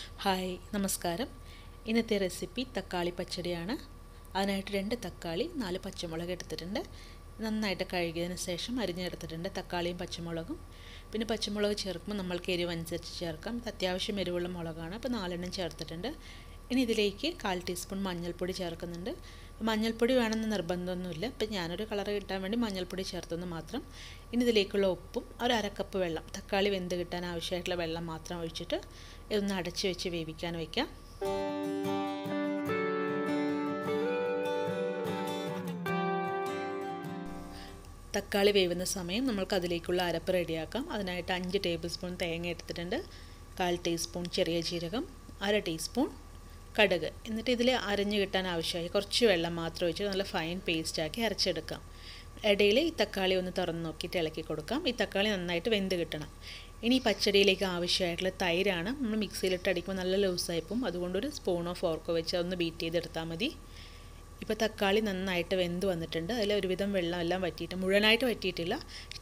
Hi നമസ്കാരം. ഇന്നത്തെ recipe തക്കാളി പച്ചടിയാണ്. അതിനായിട്ട് രണ്ട് തക്കാളി നാല് പച്ചമുളക് എടുത്തിട്ടുണ്ട്. നന്നായിട്ട് കഴുകിയതിന് ശേഷം അരിഞ്ഞെടുത്തിട്ടുണ്ട് തക്കാളിയും പച്ചമുളകും. പിന്നെ പച്ചമുളക് ചേർക്കുമ്പോൾ നമ്മൾക്ക് എരിവ് അനുസരിച്ച് ചേർക്കാം. അത്യാവശ്യം എരിവുള്ള മുളകാണ്. അപ്പോൾ നാലെണ്ണം ചേർത്തിട്ടുണ്ട്. ഇനി ഇതിലേക്ക് കാൽ ടീസ്പൂൺ മഞ്ഞൾപ്പൊടി ചേർക്കുന്നുണ്ട്. മഞ്ഞൾപ്പൊടി വേണമെന്ന് നിർബന്ധമൊന്നുമില്ല. ഇപ്പം ഞാനൊരു കളർ കിട്ടാൻ വേണ്ടി മഞ്ഞൾപ്പൊടി ചേർത്തെന്ന് മാത്രം. ഇനി ഇതിലേക്കുള്ള ഉപ്പും ഒരു അരക്കപ്പ് വെള്ളം തക്കാളി വെന്ത് കിട്ടാൻ ആവശ്യമായിട്ടുള്ള വെള്ളം മാത്രം ഒഴിച്ചിട്ട് ഇതൊന്ന് അടച്ച് വെച്ച് വേവിക്കാൻ വയ്ക്കാം തക്കാളി വേവുന്ന സമയം നമ്മൾക്ക് അതിലേക്കുള്ള അരപ്പ് റെഡിയാക്കാം. അതിനായിട്ട് അഞ്ച് ടേബിൾ സ്പൂൺ തേങ്ങ എടുത്തിട്ടുണ്ട്. കാൽ ടീസ്പൂൺ ചെറിയ ജീരകം അര ടീസ്പൂൺ കടുക്. എന്നിട്ട് ഇതിൽ അരഞ്ഞു കിട്ടാൻ ആവശ്യമായി കുറച്ച് വെള്ളം മാത്രം ഒഴിച്ച് നല്ല ഫൈൻ പേസ്റ്റാക്കി അരച്ചെടുക്കാം. ഇടയിൽ ഈ തക്കാളി ഒന്ന് തുറന്ന് നോക്കിയിട്ട് ഇളക്കി കൊടുക്കാം. ഈ തക്കാളി നന്നായിട്ട് വെന്ത് കിട്ടണം. ഇനി ഈ പച്ചടിയിലേക്ക് ആവശ്യമായിട്ടുള്ള തൈരാണ്. നമ്മൾ മിക്സിയിലിട്ട് അടിക്കുമ്പോൾ നല്ല ലൂസായിപ്പോൾ അതുകൊണ്ടൊരു സ്പൂണോ ഫോർക്കോ വെച്ച് അതൊന്ന് ബീറ്റ് ചെയ്തെടുത്താൽ മതി. ഇപ്പോൾ തക്കാളി നന്നായിട്ട് വെന്ത് വന്നിട്ടുണ്ട്. അതിൽ ഒരുവിധം വെള്ളം എല്ലാം വറ്റിയിട്ട് മുഴുവനായിട്ട് വറ്റിയിട്ടില്ല.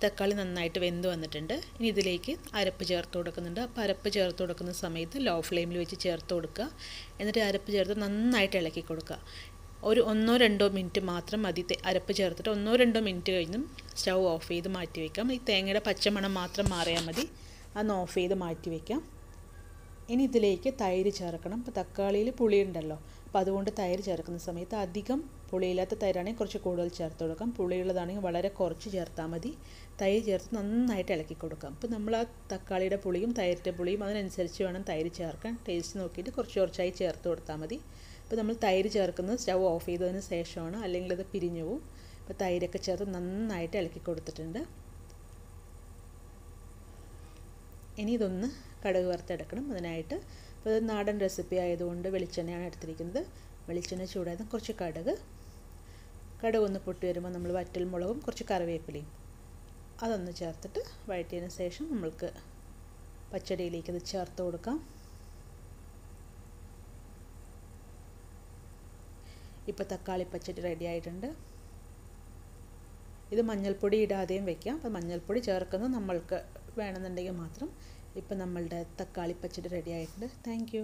തക്കാളി നന്നായിട്ട് വെന്ത് വന്നിട്ടുണ്ട്. ഇനി ഇതിലേക്ക് അരപ്പ് ചേർത്ത് കൊടുക്കുന്നുണ്ട്. അപ്പോൾ അരപ്പ് ചേർത്ത് കൊടുക്കുന്ന സമയത്ത് ലോ ഫ്ലെയിമിൽ വെച്ച് ചേർത്ത് കൊടുക്കുക. എന്നിട്ട് അരപ്പ് ചേർത്ത് നന്നായിട്ട് ഇളക്കി കൊടുക്കുക. ഒരു ഒന്നോ രണ്ടോ മിനിറ്റ് മാത്രം മതി. അരപ്പ് ചേർത്തിട്ട് ഒന്നോ രണ്ടോ മിനിറ്റ് കഴിഞ്ഞും സ്റ്റൗ ഓഫ് ചെയ്ത് മാറ്റി വയ്ക്കാം ഈ തേങ്ങയുടെ പച്ചമണം മാത്രം മാറിയാൽ മതി. അതൊന്ന് ഓഫ് ചെയ്ത് മാറ്റി വയ്ക്കാം ഇനി ഇതിലേക്ക് തൈര് ചേർക്കണം. ഇപ്പോൾ തക്കാളിയിൽ പുളിയുണ്ടല്ലോ. അപ്പോൾ അതുകൊണ്ട് തൈര് ചേർക്കുന്ന സമയത്ത് അധികം പുളിയില്ലാത്ത തൈരാണെങ്കിൽ കുറച്ച് കൂടുതൽ ചേർത്ത് കൊടുക്കാം. പുളിയുള്ളതാണെങ്കിൽ വളരെ കുറച്ച് ചേർത്താൽ മതി. തൈര് ചേർത്ത് നന്നായിട്ട് ഇളക്കി കൊടുക്കാം. അപ്പോൾ നമ്മൾ ആ തക്കാളിയുടെ പുളിയും തൈരിന്റെ പുളിയും അതിനനുസരിച്ച് വേണം തൈര് ചേർക്കാൻ. ടേസ്റ്റ് നോക്കിയിട്ട് കുറച്ച് കുറച്ചായി ചേർത്ത് കൊടുത്താൽ മതി. അപ്പോൾ നമ്മൾ തൈര് ചേർക്കുന്നത് സ്റ്റവ് ഓഫ് ചെയ്തതിന് ശേഷമാണ് അല്ലെങ്കിൽ അത് പിരിഞ്ഞു പോവും. അപ്പോൾ തൈരൊക്കെ ചേർത്ത് നന്നായിട്ട് ഇളക്കി കൊടുത്തിട്ടുണ്ട്. ഇനി ഇതൊന്ന് കടുക് വറുത്തെടുക്കണം. അതിനായിട്ട് അപ്പോൾ ഇത് നാടൻ റെസിപ്പി ആയതുകൊണ്ട് വെളിച്ചെണ്ണയാണ് എടുത്തിരിക്കുന്നത്. വെളിച്ചെണ്ണ ചൂടായത് കുറച്ച് കടുക്. കടുക് ഒന്ന് പൊട്ടി വരുമ്പോൾ നമ്മൾ വറ്റൽ മുളകും കുറച്ച് കറിവേപ്പിലയും. അതൊന്ന് ചേർത്തിട്ട് വഴറ്റിയതിന് ശേഷം നമ്മൾക്ക് പച്ചടിയിലേക്ക് ഇത് ചേർത്ത് കൊടുക്കാം. ഇപ്പോൾ തക്കാളി പച്ചടി റെഡി ആയിട്ടുണ്ട്. ഇത് മഞ്ഞൾപ്പൊടി ഇടാതെയും വെക്കാം. അപ്പോൾ മഞ്ഞൾപ്പൊടി ചേർക്കുന്നത് നമ്മൾക്ക് വേണമെന്നുണ്ടെങ്കിൽ മാത്രം ഇപ്പം നമ്മളുടെ തക്കാളി പച്ചടി റെഡി ആയിട്ടുണ്ട്. താങ്ക്